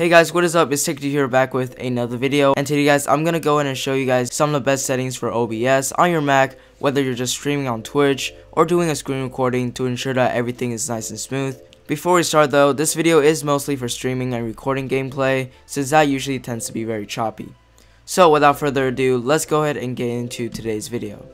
Hey guys, what is up? It's Tech Dude here back with another video. And today guys, I'm gonna go in and show you guys some of the best settings for OBS on your Mac, whether you're just streaming on Twitch or doing a screen recording to ensure that everything is nice and smooth. Before we start though, this video is mostly for streaming and recording gameplay, since that usually tends to be very choppy. So without further ado, let's go ahead and get into today's video.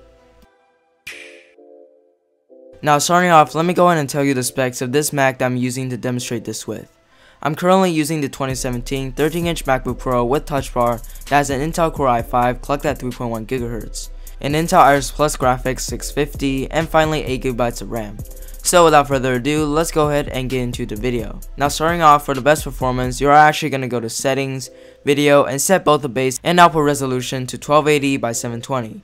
Now starting off, let me go ahead and tell you the specs of this Mac that I'm using to demonstrate this with. I'm currently using the 2017 13-inch MacBook Pro with Touch Bar that has an Intel Core i5 clocked at 3.1 GHz, an Intel Iris Plus graphics 650, and finally 8GB of RAM. So without further ado, let's go ahead and get into the video. Now starting off, for the best performance, you're actually going to go to settings, video, and set both the base and output resolution to 1280 by 720.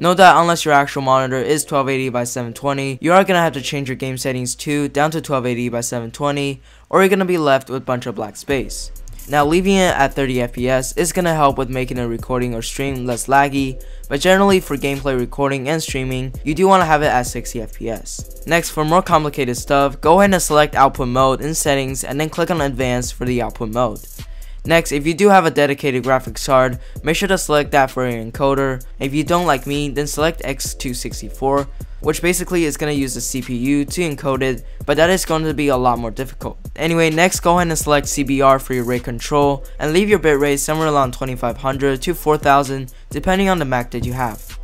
Note that unless your actual monitor is 1280 by 720, you are going to have to change your game settings too down to 1280 by 720 or you're going to be left with a bunch of black space. Now leaving it at 30 FPS is going to help with making a recording or stream less laggy, but generally for gameplay recording and streaming, you do want to have it at 60 FPS. Next, for more complicated stuff, go ahead and select output mode in settings and then click on advanced for the output mode. Next, if you do have a dedicated graphics card, make sure to select that for your encoder. If you don't like me, then select X264, which basically is going to use the CPU to encode it, but that is going to be a lot more difficult. Anyway, next go ahead and select CBR for your rate control, and leave your bitrate somewhere around 2500 to 4000, depending on the Mac that you have.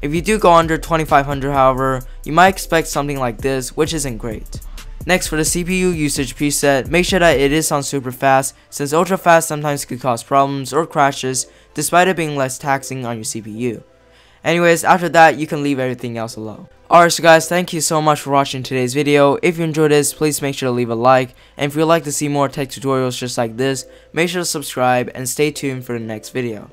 If you do go under 2500 however, you might expect something like this, which isn't great. Next, for the CPU usage preset, make sure that it is on super fast, since ultra fast sometimes could cause problems or crashes, despite it being less taxing on your CPU. Anyways, after that, you can leave everything else alone. Alright, so guys, thank you so much for watching today's video. If you enjoyed this, please make sure to leave a like, and if you'd like to see more tech tutorials just like this, make sure to subscribe, and stay tuned for the next video.